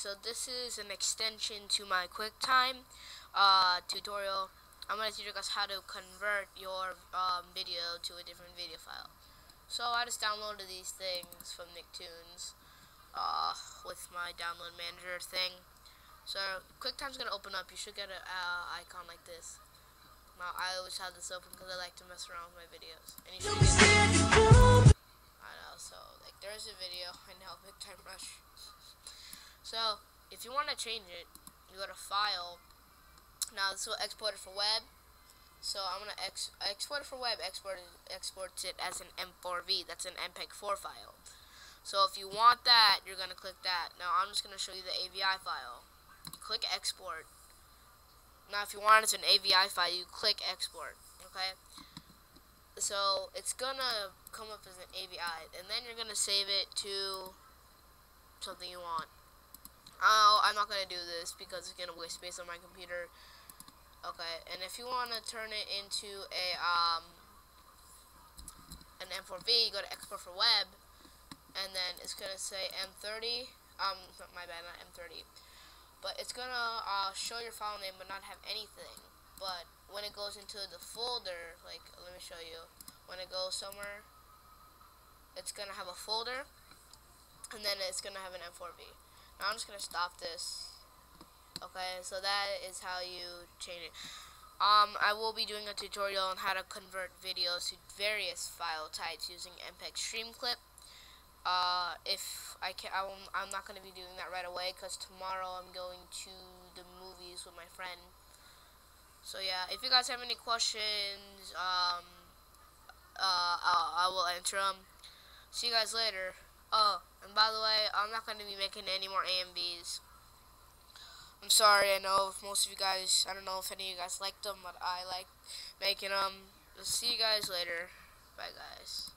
So this is an extension to my QuickTime uh, tutorial. I'm going to teach you guys how to convert your um, video to a different video file. So I just downloaded these things from Nicktoons uh, with my download manager thing. So QuickTime's going to open up. You should get an uh, icon like this. Now I always have this open because I like to mess around with my videos. So, if you want to change it, you go to File. Now, this will export it for web. So, I'm to ex export it for web, export it, exports it as an M4V. That's an MPEG-4 file. So, if you want that, you're going to click that. Now, I'm just going to show you the AVI file. click Export. Now, if you want it as an AVI file, you click Export. Okay? So, it's going to come up as an AVI. And then you're going to save it to something you want. Oh, I'm not going to do this because it's going to waste space on my computer. Okay, and if you want to turn it into a um, an M4V, go to export for web, and then it's going to say M30, um, my bad, not M30, but it's going to uh, show your file name but not have anything, but when it goes into the folder, like, let me show you, when it goes somewhere, it's going to have a folder, and then it's going to have an M4V. I'm just going to stop this. Okay, so that is how you change it. Um, I will be doing a tutorial on how to convert videos to various file types using MPEG Streamclip. Uh, if I can, I am not going to be doing that right away because tomorrow I'm going to the movies with my friend. So yeah, if you guys have any questions, um, uh, I will answer them. See you guys later. Oh, and by the way, I'm not going to be making any more AMVs. I'm sorry, I know most of you guys, I don't know if any of you guys like them, but I like making them. See you guys later. Bye, guys.